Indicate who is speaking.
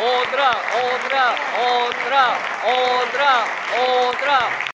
Speaker 1: otra, otra, otra, otra, otra.